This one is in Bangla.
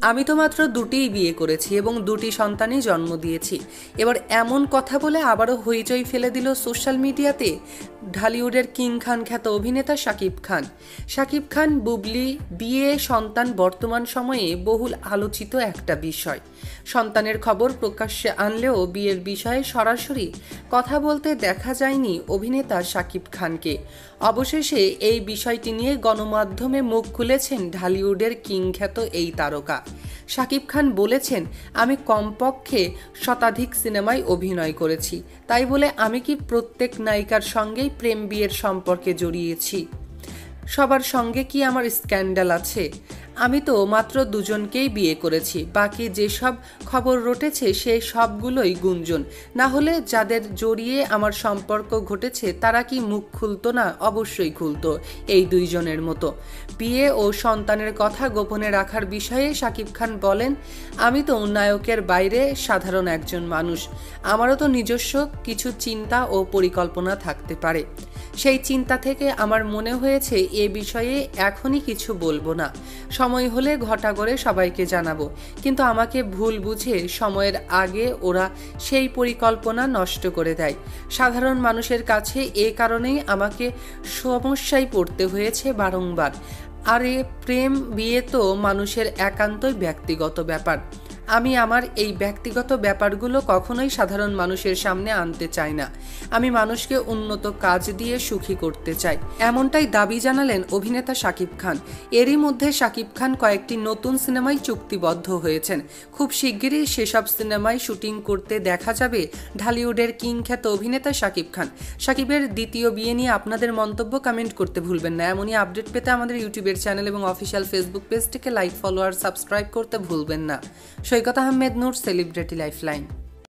আমি তো মাত্র দুটিই বিয়ে করেছি এবং দুটি সন্তানই জন্ম দিয়েছি। এবার এমন কথা বলে আবারও হইচই ফেলে দিল সোশ্যাল মিডিয়াতে ঢালিউডের কিং খান খ্যাত অভিনেতা শাকিব খান। শাকিব খান, বুবলি, বিয়ে, সন্তান, বর্তমান সময়ে বহুল আলোচিত একটা বিষয়। সন্তানের খবর প্রকাশ্যে আনলেও বিয়ের বিষয়ে সরাসরি কথা বলতে দেখা যায়নি অভিনেতা শাকিব খানকে। অবশেষে এই বিষয়টি নিয়ে গণমাধ্যমে মুখ খুলেছেন ঢালিউডের কিং খ্যাত এই তারকা। শাকিব খান বলেছেন, আমি কমপক্ষে শতাধিক সিনেমায় অভিনয় করেছি। তাই বলে আমি কি প্রত্যেক নায়িকার সঙ্গেই প্রেম বিয়ের সম্পর্কে জড়িয়েছি? সবার সঙ্গে কি আমার স্ক্যান্ডাল আছে? আমি তো মাত্র দুজনকেই বিয়ে করেছি। বাকি যেসব খবর রটেছে সেই সবগুলোই গুঞ্জন। না হলে যাদের জড়িয়ে আমার সম্পর্ক ঘটেছে, তারা কি মুখ খুলতো না? অবশ্যই খুলতো, এই দুইজনের মতো। বিয়ে ও সন্তানের কথা গোপনে রাখার বিষয়ে শাকিব খান বলেন, আমি তো নায়কের বাইরে সাধারণ একজন মানুষ। আমারও তো নিজস্ব কিছু চিন্তা ও পরিকল্পনা থাকতে পারে। সেই চিন্তা থেকে আমার মনে হয়েছে, এ বিষয়ে এখনই কিছু বলব না। সময় হলে ঘটা করে সবাইকে জানাব। কিন্তু আমাকে ভুল বুঝে সময়ের আগে ওরা সেই পরিকল্পনা নষ্ট করে দেয়। সাধারণ মানুষের কাছে এ কারণেই আমাকে সমস্যায় পড়তে হয়েছে বারংবার। আর, প্রেম বিয়ে তো মানুষের একান্তই ব্যক্তিগত ব্যাপার। আমি আমার এই ব্যক্তিগত ব্যাপারগুলো কখনোই সাধারণ মানুষের সামনে আনতে চাই না। আমি মানুষকে উন্নত কাজ দিয়ে সুখী করতে চাই। এমনটাই দাবি জানালেন অভিনেতা শাকিব খান। এরই মধ্যে শাকিব খান কয়েকটি নতুন সিনেমায় চুক্তিবদ্ধ হয়েছেন। খুব শিগগিরই সেসব সিনেমায় শুটিং করতে দেখা যাবে ঢালিউডের কিং খ্যাত অভিনেতা শাকিব খান। শাকিবের দ্বিতীয় বিয়ে নিয়ে আপনাদের মন্তব্য কমেন্ট করতে ভুলবেন না। এমনই আপডেট পেতে আমাদের ইউটিউবের চ্যানেল এবং অফিসিয়াল ফেসবুক পেজটিকে লাইক ফলো আর সাবস্ক্রাইব করতে ভুলবেন না। Saikat Ahmed Noor celebrity lifeline